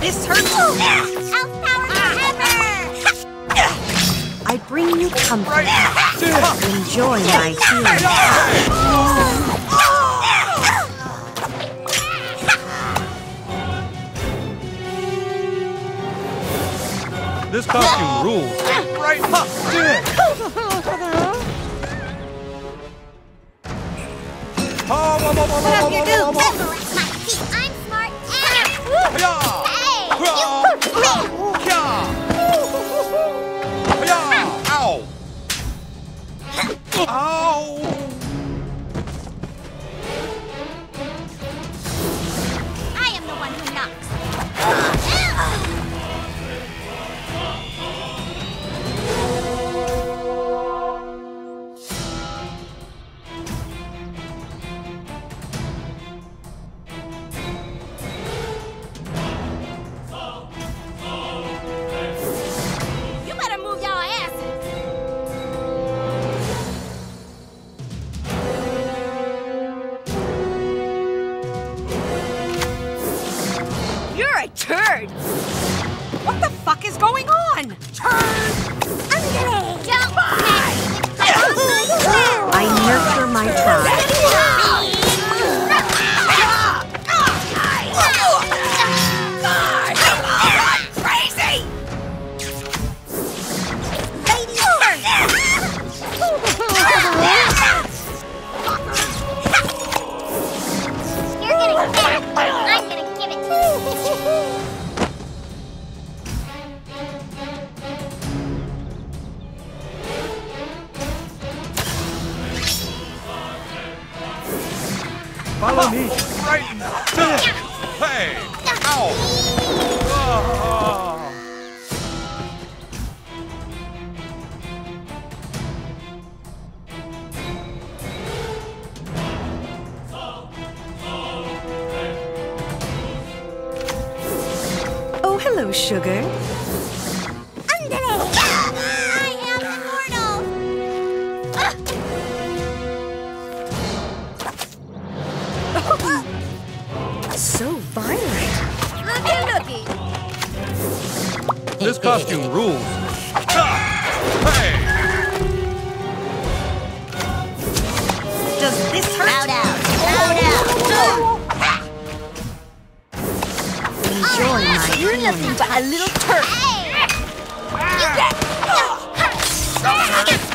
This hurts! Elf power forever! I bring you comfort. Enjoy my healing. This costume rules. Right up, What up you do? I'm smart and... Ow. A turd! What the fuck is going on? Turd! Don't mess with Follow me. Right. Hey. Ow. Oh, hello, sugar. I am immortal. So violent. Looky, looky. This costume rules. Ah. Hey. nothing but a little turd. You get... Oh,